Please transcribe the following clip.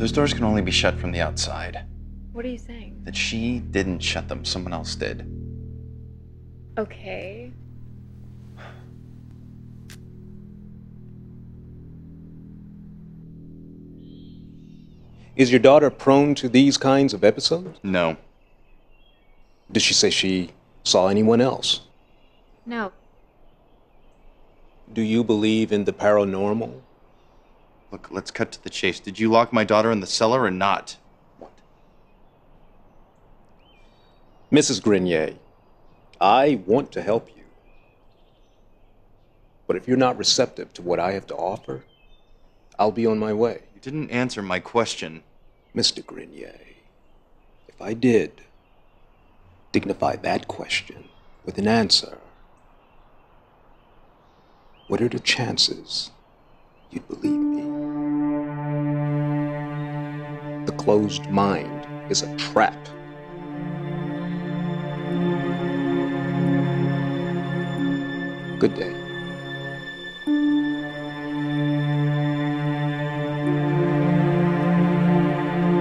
Those doors can only be shut from the outside. What are you saying? That she didn't shut them, someone else did. Okay. Is your daughter prone to these kinds of episodes? No. Did she say she saw anyone else? No. Do you believe in the paranormal? Look, let's cut to the chase. Did you lock my daughter in the cellar or not? What? Mrs. Grenier, I want to help you. But if you're not receptive to what I have to offer, I'll be on my way. You didn't answer my question. Mr. Grenier, if I did, dignify that question with an answer. What are the chances you'd believe closed mind is a trap. Good day.